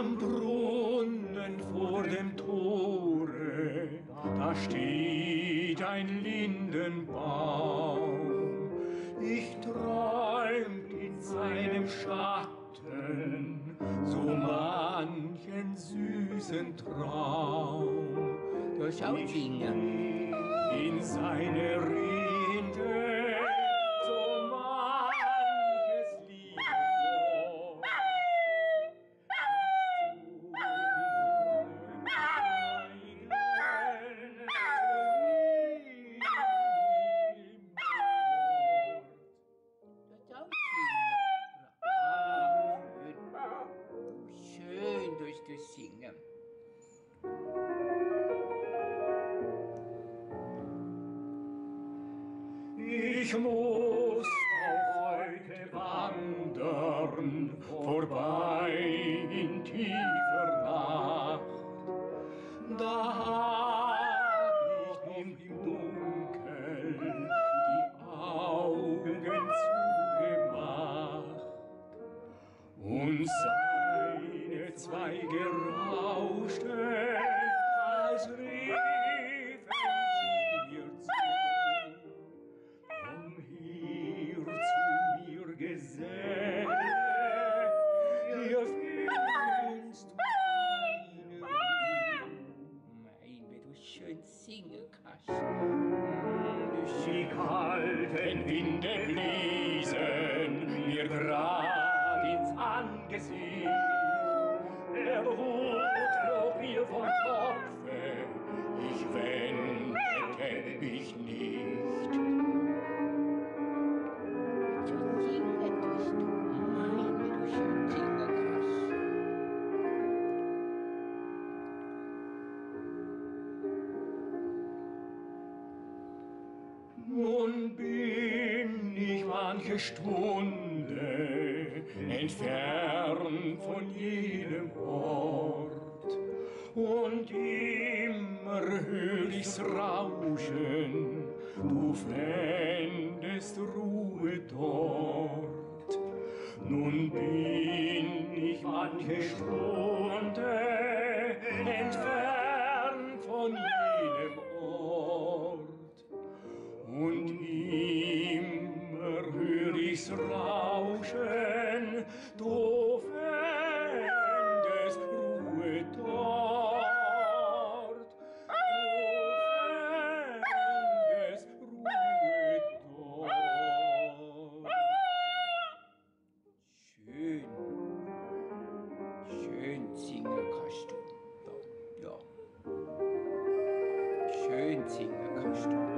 am Brunnen vor dem Tore, da steht ein Lindenbaum. Ich träumt in seinem Schatten so manchen süßen Traum. Da schaut ihn. In seine Riege Ich muss auch heute wandern, vorbei in tiefer Nacht. Da hab ich im Dunkel die Augen zugemacht und seine Zweige Kalten Nun bin ich manche Stunde entfernt von jedem Ort und immer hör ich's rauschen, du fändest Ruhe dort. Nun bin ich manche Stunde entfernt von jenem rauschen, du fändest Ruhe dort. Du fändest Ruhe dort. Schön. Schön singen kannst du. Ja. ja. Schön singen kannst du.